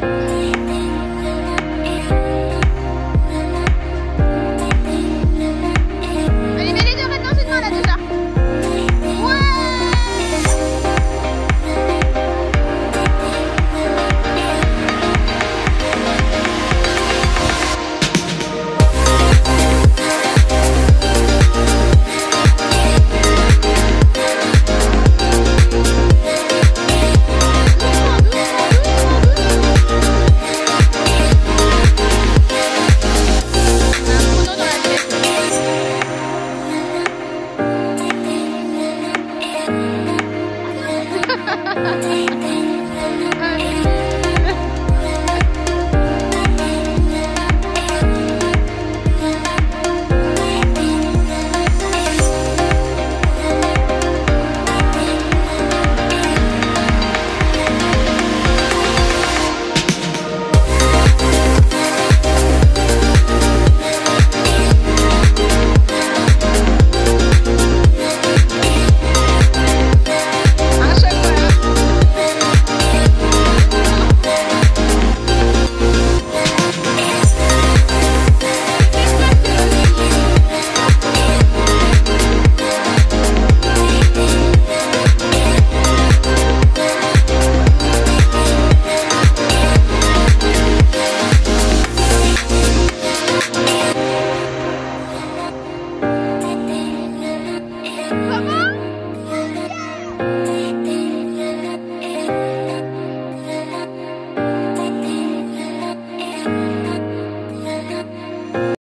Bye.